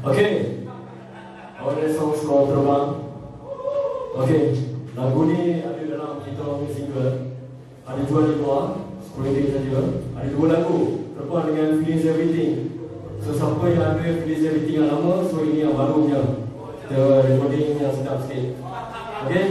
Okay, awak ada song slow terbang. Okay, lagu ni ada dalam guita, single. Ada dua di luar. Sepuluh ringgit saja. Ada dua lagu. Terbang dengan finish everything. So, siapa yang ada finish everything yang lama, so ini yang baru punya. Kita recording yang sedap sikit. Okay?